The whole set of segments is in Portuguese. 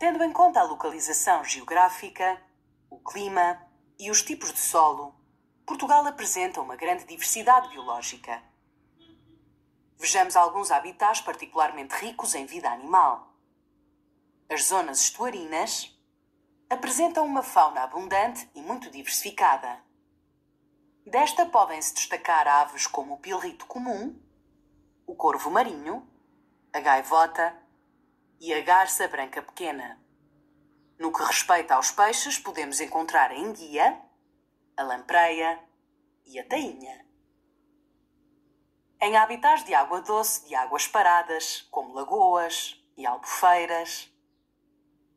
Tendo em conta a localização geográfica, o clima e os tipos de solo, Portugal apresenta uma grande diversidade biológica. Vejamos alguns habitats particularmente ricos em vida animal. As zonas estuarinas apresentam uma fauna abundante e muito diversificada. Desta podem-se destacar aves como o pilrito comum, o corvo marinho, a gaivota e a garça branca pequena. No que respeita aos peixes, podemos encontrar a enguia, a lampreia e a tainha. Em habitats de água doce de águas paradas, como lagoas e albufeiras,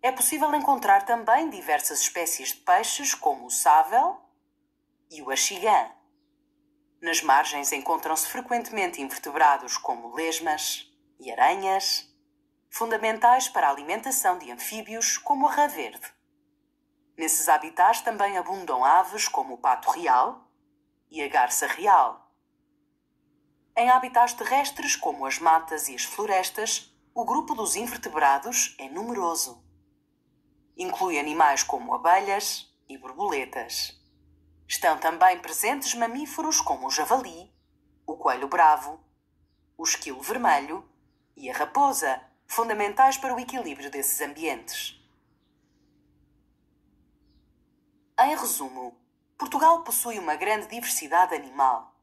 é possível encontrar também diversas espécies de peixes, como o sável e o axigã. Nas margens encontram-se frequentemente invertebrados como lesmas e aranhas, fundamentais para a alimentação de anfíbios como a rã verde. Nesses habitats também abundam aves como o pato real e a garça real. Em habitats terrestres como as matas e as florestas, o grupo dos invertebrados é numeroso. Inclui animais como abelhas e borboletas. Estão também presentes mamíferos como o javali, o coelho bravo, o esquilo vermelho e a raposa, fundamentais para o equilíbrio desses ambientes. Em resumo, Portugal possui uma grande diversidade animal.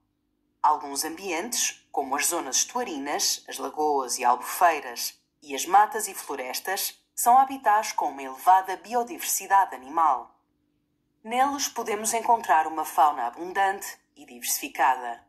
Alguns ambientes, como as zonas estuarinas, as lagoas e albufeiras, e as matas e florestas, são habitats com uma elevada biodiversidade animal. Neles podemos encontrar uma fauna abundante e diversificada.